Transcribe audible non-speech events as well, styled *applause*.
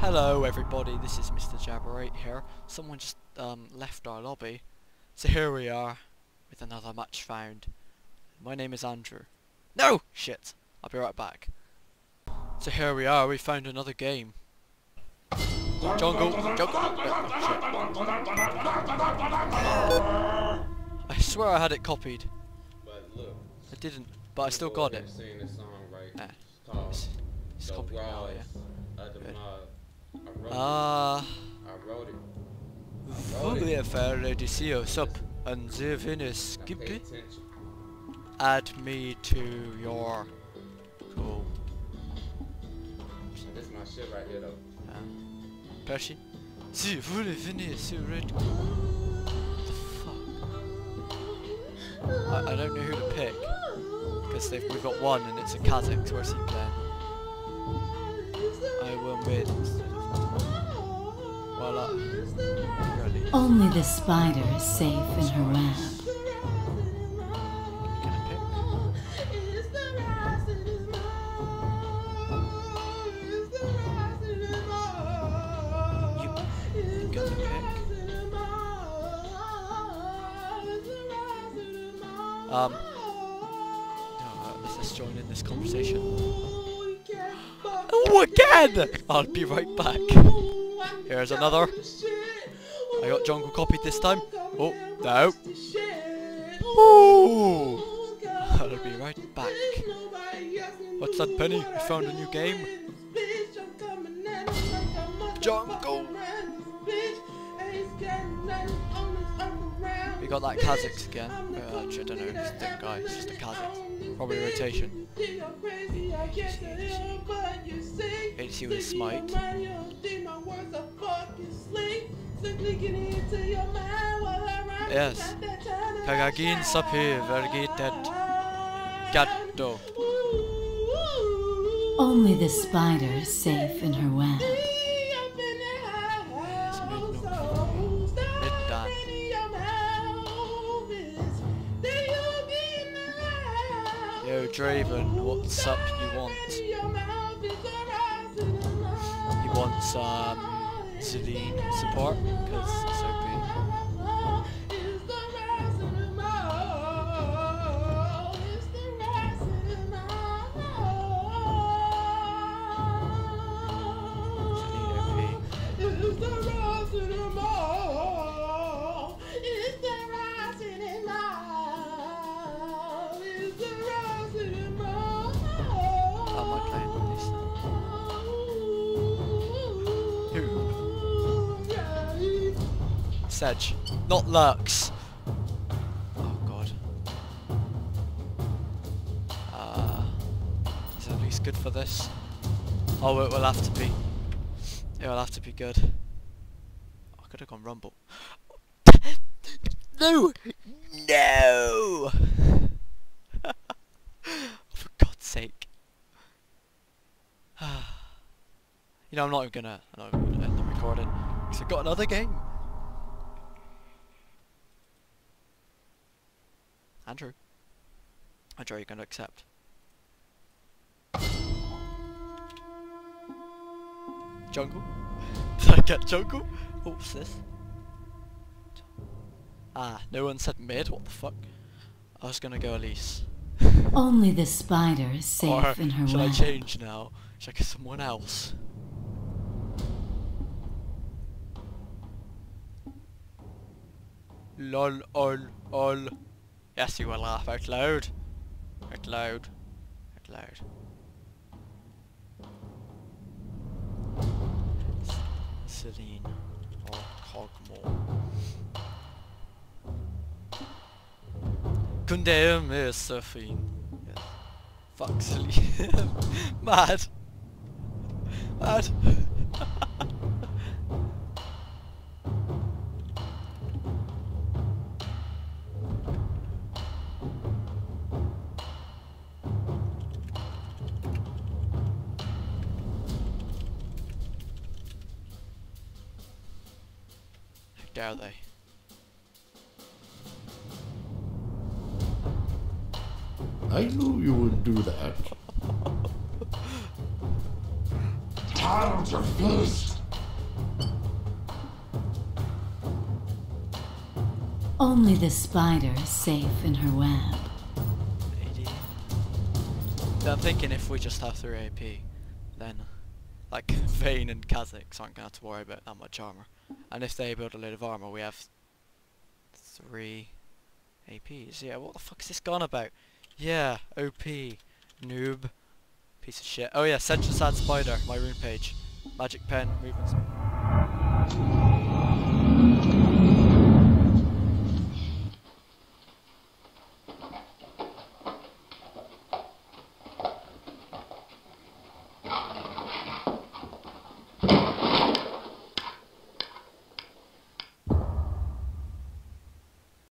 Hello everybody, this is Mr. Jabber8 here. Someone just um, left our lobby. So here we are, with another match found. My name is Andrew. No! Shit! I'll be right back. So here we are, we found another game. Jungle! Jungle! Oh. I swear I had it copied. But look, I didn't, but I still got it. Right. It's, it's copied now, yeah. Good. Mob. I wrote Ah, it. I wrote it. Fully fair to see us up and the Venus Now skip pay it. attention. Add me to your cool This is my shit right here though. uh, Percy. See, fully Venus, red. What the fuck? I, I don't know who to pick because we've got one and it's a Kha'Zix. Where's he playing? I will of well. Only the spider is safe in her web. You gonna pick. Um. No, let's just join in this conversation. Oh, again! I'll be right back. Here's another. I got jungle copied this time. Oh, no. Ooh. *laughs* I'll be right back. What's that, Penny? We found a new game. Jungle. We got that Kha'Zix again. Uh, actually, I don't know. This thick guy. It's just a Kha'Zix. Probably rotation. ADC with Smite. Yes. Kagagin Sapi Vergitet Gatto. Only the spider is safe in her web. Yo, Draven, what's up you want? You want some Celine support? Because Sedge. Not Lurks. Oh god. Uh, is at least good for this? Oh, it will have to be. It will have to be good. I could have gone Rumble. *laughs* no! No! *laughs* For God's sake. *sighs* you know, I'm not even gonna, I'm not even gonna end the recording. Because I've got another game. Andrew. Andrew, are you gonna accept? Jungle? *laughs* Did I get jungle? Oh, what's this? Ah, no one said mid, what the fuck? I was gonna go Elise. *laughs* Only the spider is safe Or in her way. should I change now? Should I get someone else? Lol, ol, ol. Yes, you will laugh out loud. Out loud. Out loud. Celine or Kog'Maw. Condemn is surfing. Yes. Fuck Celine. *laughs* Mad. Mad. *laughs* dare they? I knew you would do that. Child, your face! Only the spider is safe in her web. AD. Yeah, I'm thinking if we just have 3 AP, then like *laughs* Vayne and Kha'Zix aren't gonna have to worry about that much armor. And if they build a load of armor, we have 3 APs. Yeah, what the fuck is this gone about? Yeah, OP, noob, piece of shit. Oh yeah, Central Sad Spider, my rune page. Magic pen, movements.